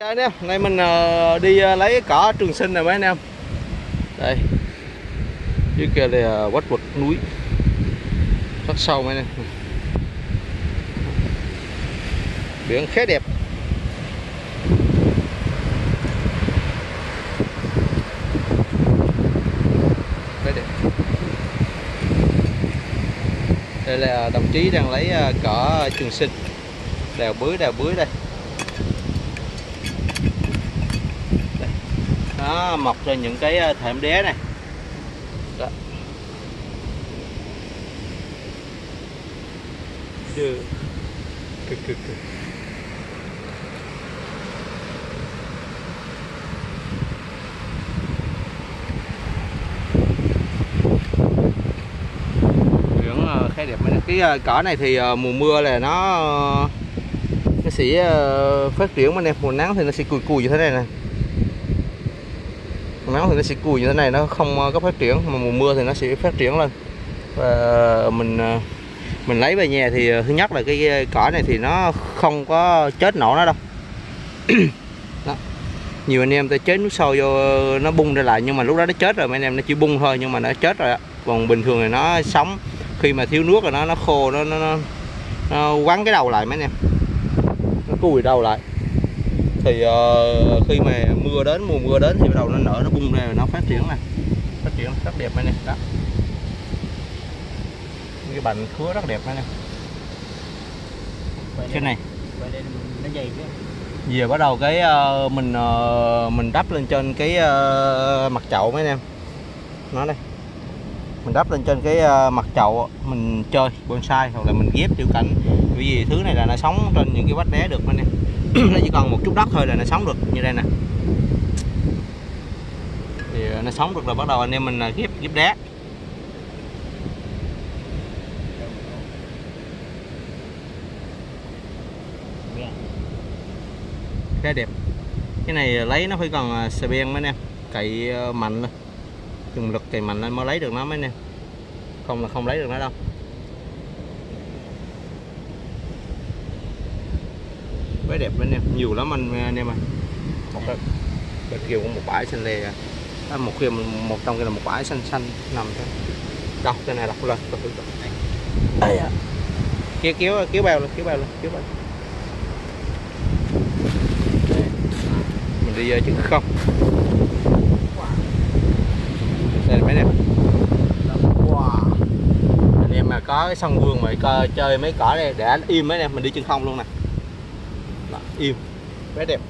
Đây anh em, nay mình ờ, đi ờ, lấy cỏ trường sinh này mấy anh em. Đây. Dưới kia là ờ, quách vực núi. Rất sâu mấy anh em. Biển khá đẹp. Khá đẹp. Đây là đồng chí đang lấy cỏ trường sinh. Đèo bưới, đèo bưới đây. Nó mọc ra những cái ờ, thảm đế này Đó. Đưa. Cực, cực, cực. Biển khá đẹp mấy cái ờ, cỏ này thì ờ, mùa mưa là nó nó sẽ phát triển mà nè mùa nắng thì nó sẽ cùi cùi như thế này nè mùa nắng thì nó sẽ cùi như thế này nó không ờ, có phát triển. Mà mùa mưa thì nó sẽ phát triển lên. Và mình ờ, mình lấy về nhà thì ờ, thứ nhất là cái cỏ này thì nó không có chết nổ nó đâu. Đó. nhiều anh em ta chết nước sâu vô nó bung ra lại nhưng mà lúc đó nó chết rồi mấy anh em nó chỉ bung thôi nhưng mà nó chết rồi còn bình thường thì nó sống khi mà thiếu nước rồi nó nó khô nó nó, nó, nó quắn cái đầu lại mấy anh em. Nó cùi đầu lại thì ờ, khi mà mưa đến mùa mưa đến thì bắt đầu nó nở nó bung ra nó phát triển nè. Phát triển rất đẹp mấy nè đó. Cái bành khứa rất đẹp mấy nè cái này. nó dày chứ. Về bắt đầu cái ờ, mình ờ, mình đắp lên trên cái ờ, mặt chậu mấy anh em. Nó đây. Mình đắp lên trên cái mặt chậu mình chơi bonsai hoặc là mình ghép tiểu cảnh. Bởi vì thứ này là nó sống trên những cái vách đá được mấy anh em nó chỉ cần một chút đất thôi là nó sống được như đây nè. Thì ờ, nó sống được rồi bắt đầu anh em mình ờ, ghép ghép đá. Khá đẹp. Cái này ờ, lấy nó phải cần xà beng mấy anh em. Cậy mạnh lên. Dùng lực cậy mạnh lên mới lấy được nó mấy anh em. Không là không lấy được nó đâu. Với đẹp mấy anh em nhiều lắm anh anh em ơi. Một cái bên kia cũng một bãi xanh lè. À, một kia một trong kia là một bãi xanh xanh nằm thế đâu cái này đọc lên đọc lên đây à. kéo kéo kéo bao lên kéo bao lên kéo bao Đây. mình đi ờ, chữ không. Đây là mấy em? Wow. Anh em mà có cái sân vườn mà chơi mấy cỏ này để anh im mấy em mình đi chân không luôn nè im. Rất đẹp.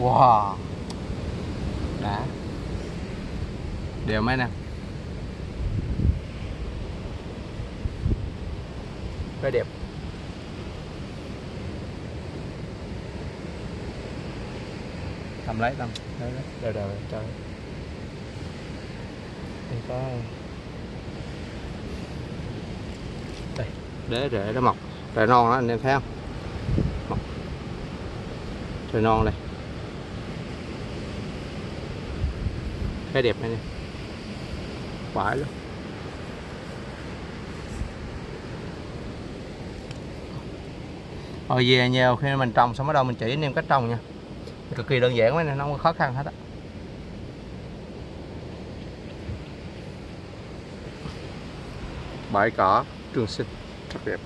Wow. Đã. Đều mấy nè. Rất đẹp. Cầm lấy tâm đấy đấy đều đều trời. Đây có đây. Để rễ nó mọc. Rễ non đó, anh em thấy không? Rễ non đây. Cái đẹp này nè. Phải luôn rồi về nhiều khi mình trồng xong bắt đầu mình chỉ anh em cách trồng nha. Cực kỳ đơn giản quá này nó không có khó khăn hết á. Bãi cỏ, trường sinh, rất đẹp.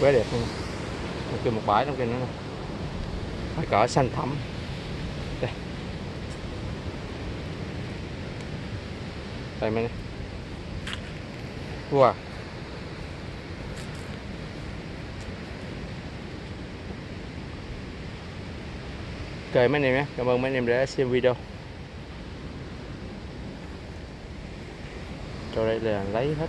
Quá đẹp luôn. Kêu một bãi trong kia nữa nè. Cỏ xanh thẳm. Đây. Đây mấy wow. Ok mấy anh em nhé, cảm ơn mấy anh em đã xem video. Cho đây là lấy hết.